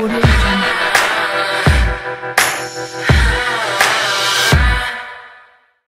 我的意中人